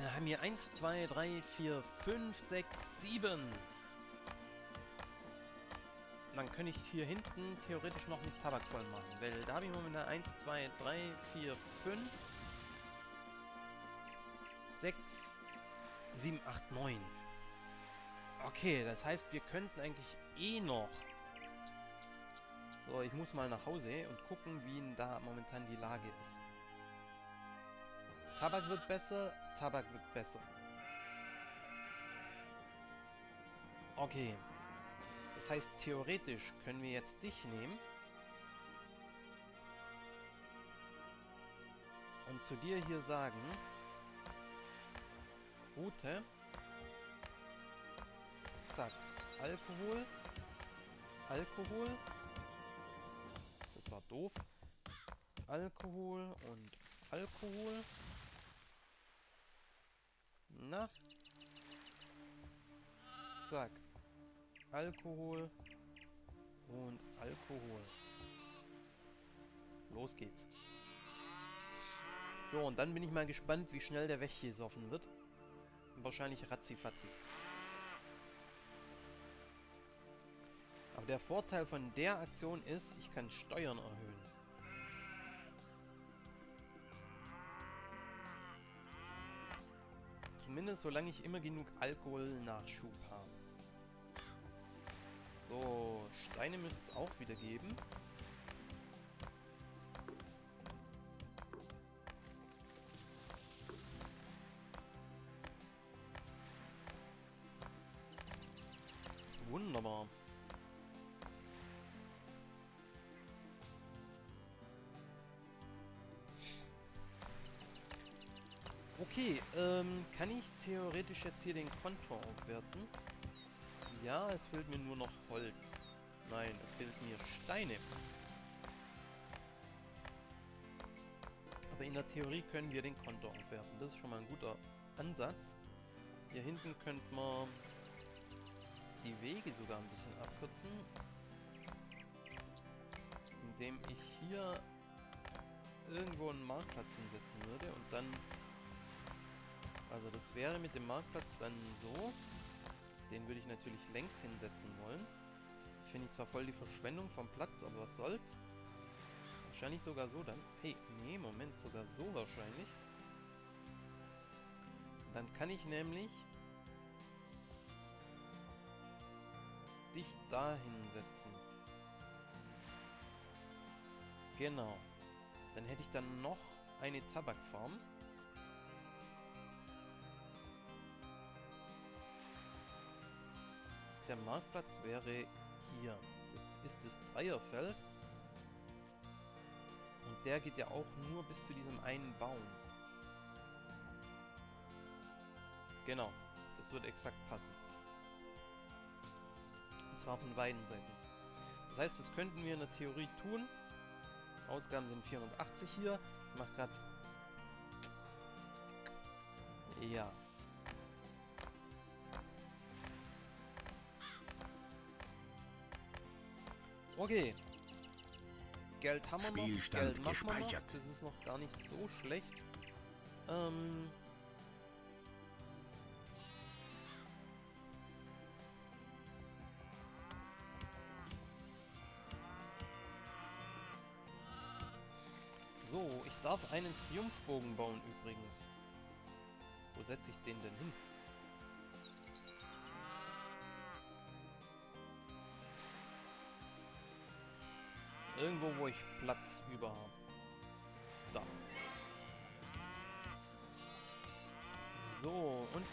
Wir haben hier 1, 2, 3, 4, 5, 6, 7. Dann könnte ich hier hinten theoretisch noch mit Tabak voll machen. Weil da habe ich momentan 1, 2, 3, 4, 5, 6, 7, 8, 9. Okay, das heißt, wir könnten eigentlich eh noch... So, ich muss mal nach Hause und gucken, wie da momentan die Lage ist. Tabak wird besser, Tabak wird besser. Okay. Das heißt, theoretisch können wir jetzt dich nehmen. Und zu dir hier sagen... Route. Zack. Alkohol. Alkohol. Das war doof. Alkohol und Alkohol. Na? Zack. Alkohol und Alkohol. Los geht's. So, und dann bin ich mal gespannt, wie schnell der weggesoffen wird. Wahrscheinlich ratzifatzi. Aber der Vorteil von der Aktion ist, ich kann Steuern erhöhen. Zumindest solange ich immer genug Alkohol-Nachschub habe. So, Steine müsste es auch wieder geben. Wunderbar. Okay, ähm, kann ich theoretisch jetzt hier den Kontor aufwerten? Ja, es fehlt mir nur noch Holz. Nein, es fehlt mir Steine. Aber in der Theorie können wir den Konto aufwerten. Das ist schon mal ein guter Ansatz. Hier hinten könnte man die Wege sogar ein bisschen abkürzen. Indem ich hier irgendwo einen Marktplatz hinsetzen würde und dann... Also das wäre mit dem Marktplatz dann so... Den würde ich natürlich längs hinsetzen wollen. Finde ich zwar voll die Verschwendung vom Platz, aber was soll's. Wahrscheinlich sogar so dann. Hey, nee, Moment, sogar so wahrscheinlich. Dann kann ich nämlich dich da hinsetzen. Genau. Dann hätte ich dann noch eine Tabakfarm. Der Marktplatz wäre hier. Das ist das Dreierfeld. Und der geht ja auch nur bis zu diesem einen Baum. Genau. Das wird exakt passen. Und zwar von beiden Seiten. Das heißt, das könnten wir in der Theorie tun. Ausgaben sind 480 hier. Ich mach gerade... Ja, Okay. Geld haben wir Spielstand noch. Geld gespeichert. Das ist noch gar nicht so schlecht. Ähm... So, ich darf einen Triumphbogen bauen übrigens. Wo setze ich den denn hin? Irgendwo, wo ich Platz über habe. Da. So, und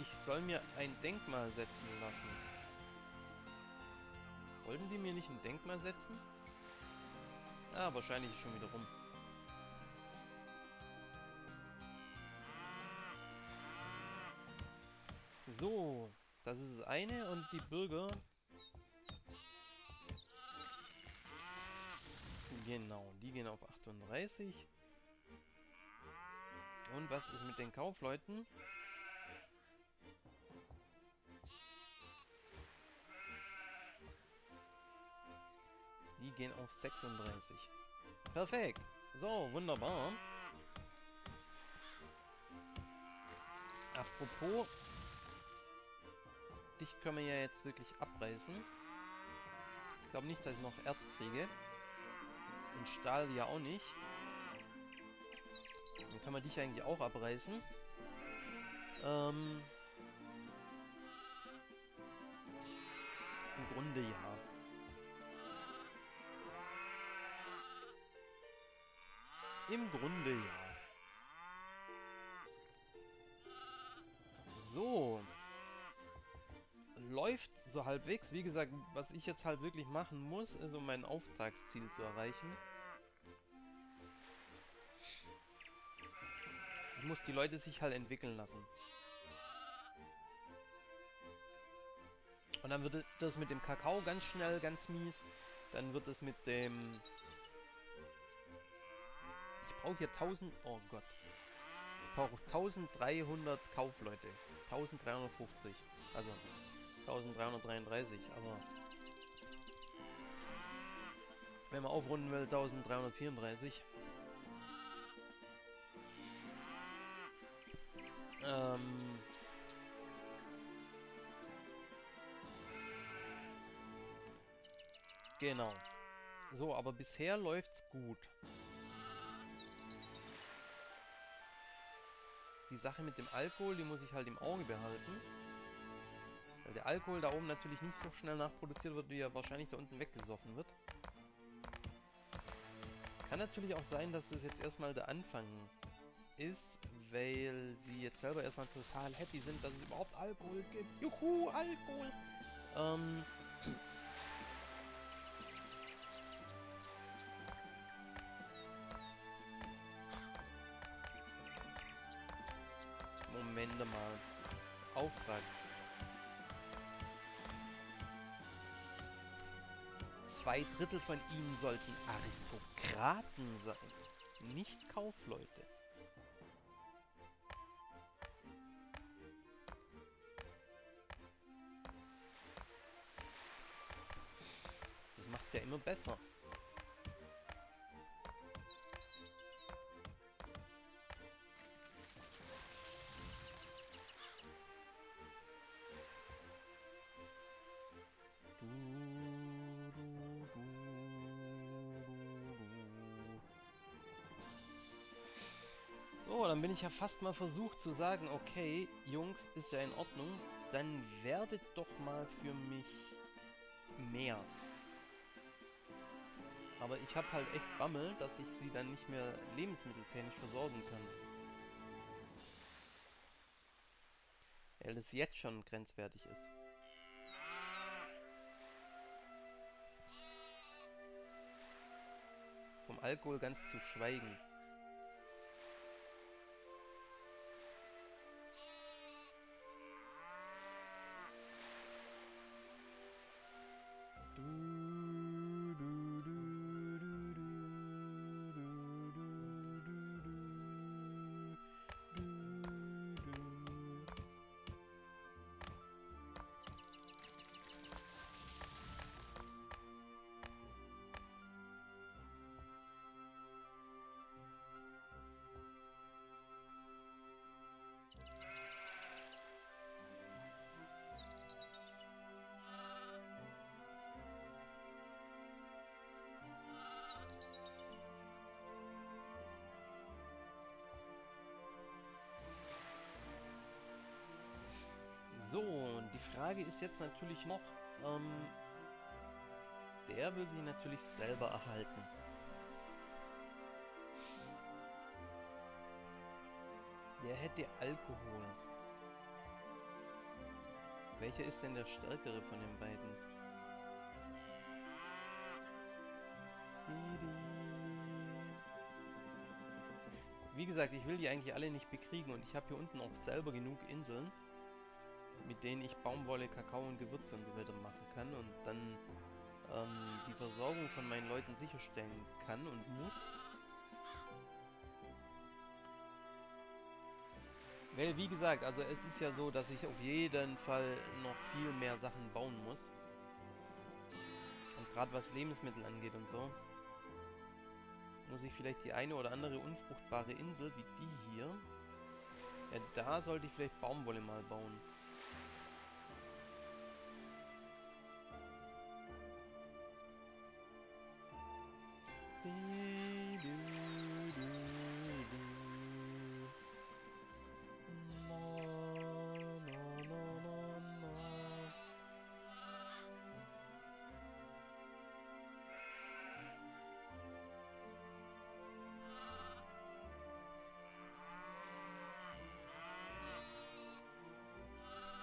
ich soll mir ein Denkmal setzen lassen. Wollten die mir nicht ein Denkmal setzen? Ah, wahrscheinlich schon wieder rum. So, das ist das eine und die Bürger Genau, die gehen auf 38. Und was ist mit den Kaufleuten? Die gehen auf 36. Perfekt. So, wunderbar. Apropos, dich können wir ja jetzt wirklich abreißen. Ich glaube nicht, dass ich noch Erz kriege. Und Stahl ja auch nicht. Dann kann man dich eigentlich auch abreißen. Ähm, Im Grunde ja. Im Grunde ja. So. Läuft so halbwegs. Wie gesagt, was ich jetzt halt wirklich machen muss, ist um mein Auftragsziel zu erreichen. Ich muss die Leute sich halt entwickeln lassen. Und dann wird das mit dem Kakao ganz schnell ganz mies. Dann wird es mit dem... Ich brauche hier 1000... Oh Gott. Ich brauche 1300 Kaufleute. 1350. Also 1333, aber... Wenn man aufrunden will, 1334. Ähm... Genau. So, aber bisher läuft's gut. Die Sache mit dem Alkohol, die muss ich halt im Auge behalten. Weil der Alkohol da oben natürlich nicht so schnell nachproduziert wird, wie er wahrscheinlich da unten weggesoffen wird. Kann natürlich auch sein, dass es jetzt erstmal der Anfang ist, weil sie jetzt selber erstmal total happy sind, dass es überhaupt Alkohol gibt. Juhu, Alkohol! Ähm, Zwei Drittel von ihnen sollten Aristokraten sein, nicht Kaufleute. Das macht's ja immer besser. So, dann bin ich ja fast mal versucht zu sagen, okay, Jungs, ist ja in Ordnung, dann werdet doch mal für mich mehr. Aber ich habe halt echt Bammel, dass ich sie dann nicht mehr lebensmitteltechnisch versorgen kann. Weil das jetzt schon grenzwertig ist. Vom Alkohol ganz zu schweigen. So, und die Frage ist jetzt natürlich noch, ähm, der will sich natürlich selber erhalten. Der hätte Alkohol. Welcher ist denn der stärkere von den beiden? Wie gesagt, ich will die eigentlich alle nicht bekriegen und ich habe hier unten auch selber genug Inseln mit denen ich Baumwolle, Kakao und Gewürze und so weiter machen kann und dann ähm, die Versorgung von meinen Leuten sicherstellen kann und muss. Weil, wie gesagt, also es ist ja so, dass ich auf jeden Fall noch viel mehr Sachen bauen muss. Und gerade was Lebensmittel angeht und so, muss ich vielleicht die eine oder andere unfruchtbare Insel, wie die hier, Ja, da sollte ich vielleicht Baumwolle mal bauen.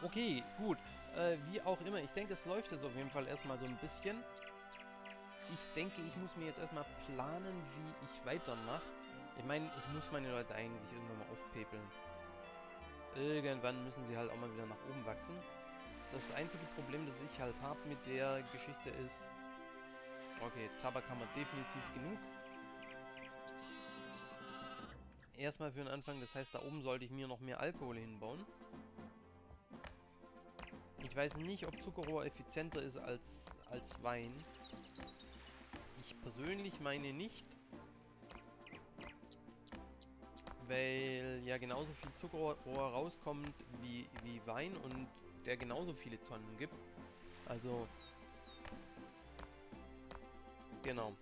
Okay, gut. Äh, wie auch immer. Ich denke, es läuft jetzt auf jeden Fall erstmal so ein bisschen. Ich denke, ich muss mir jetzt erstmal planen, wie ich weitermache. Ich meine, ich muss meine Leute eigentlich irgendwann mal aufpepeln. Irgendwann müssen sie halt auch mal wieder nach oben wachsen. Das einzige Problem, das ich halt habe mit der Geschichte ist... Okay, Tabak haben wir definitiv genug. Erstmal für den Anfang, das heißt, da oben sollte ich mir noch mehr Alkohol hinbauen. Ich weiß nicht, ob Zuckerrohr effizienter ist als, als Wein. Ich persönlich meine nicht. Weil ja genauso viel Zuckerrohr rauskommt wie, wie Wein und der genauso viele Tonnen gibt. Also... Genau.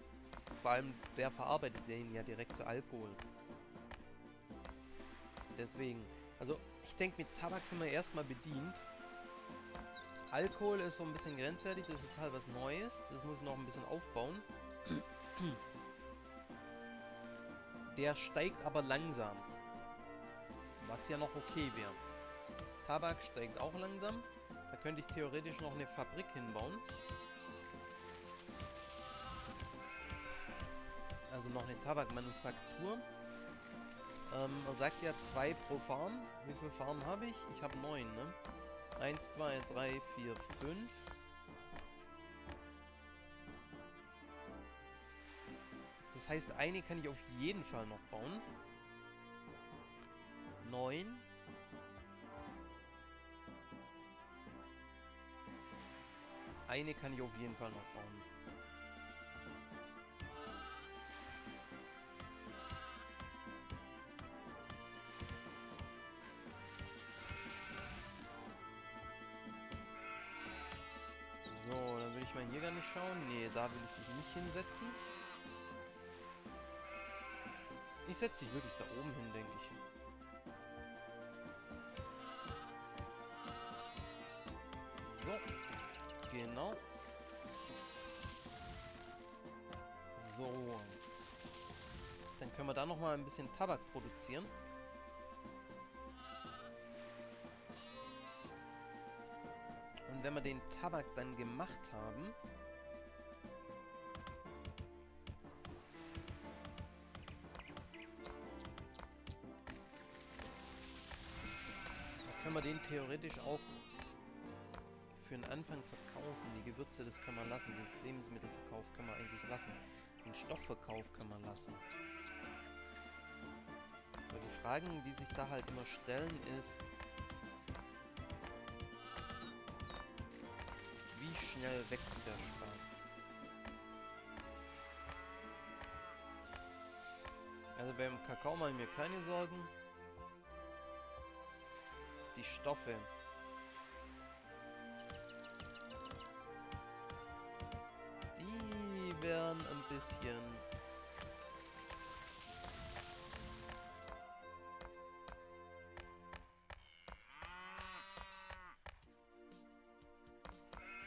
Vor allem der verarbeitet den ja direkt zu Alkohol. Deswegen. Also ich denke, mit Tabak sind wir erstmal bedient. Alkohol ist so ein bisschen grenzwertig, das ist halt was Neues. Das muss noch ein bisschen aufbauen. Der steigt aber langsam. Was ja noch okay wäre. Tabak steigt auch langsam. Da könnte ich theoretisch noch eine Fabrik hinbauen. Also noch eine Tabakmanufaktur. Ähm, man sagt ja zwei pro Farm. Wie viele Farmen habe ich? Ich habe neun, ne? 1, 2, 3, 4, 5. Das heißt, eine kann ich auf jeden Fall noch bauen. 9. Eine kann ich auf jeden Fall noch bauen. schauen? Nee, da will ich dich nicht hinsetzen. Ich setze dich wirklich da oben hin, denke ich. So. Genau. So. Dann können wir da noch mal ein bisschen Tabak produzieren. Und wenn wir den Tabak dann gemacht haben, den theoretisch auch für den Anfang verkaufen. Die Gewürze, das kann man lassen. Den Lebensmittelverkauf kann man eigentlich lassen. Den Stoffverkauf kann man lassen. Aber die Fragen, die sich da halt immer stellen, ist, wie schnell wächst der Spaß? Also beim Kakao mache ich mir keine Sorgen die Stoffe. Die wären ein bisschen...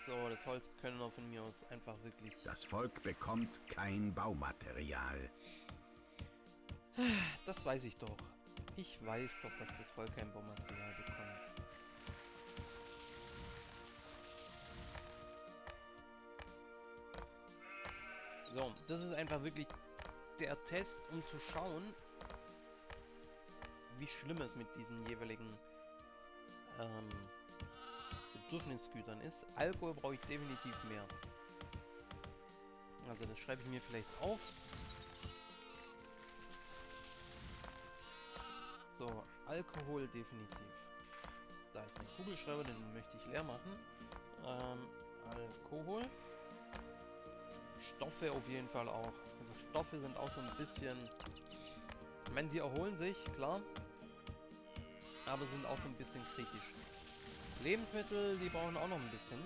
So, das Holz können wir von mir aus einfach wirklich... Das Volk bekommt kein Baumaterial. Das weiß ich doch. Ich weiß doch, dass das Volk kein Baumaterial bekommt. So, das ist einfach wirklich der Test, um zu schauen, wie schlimm es mit diesen jeweiligen ähm, Bedürfnisgütern ist. Alkohol brauche ich definitiv mehr. Also das schreibe ich mir vielleicht auf. So, Alkohol definitiv. Da ist mein Kugelschreiber, den möchte ich leer machen. Ähm, Alkohol. Stoffe auf jeden Fall auch. Also Stoffe sind auch so ein bisschen... Ich meine, sie erholen sich, klar. aber sind auch so ein bisschen kritisch. Lebensmittel, die brauchen auch noch ein bisschen.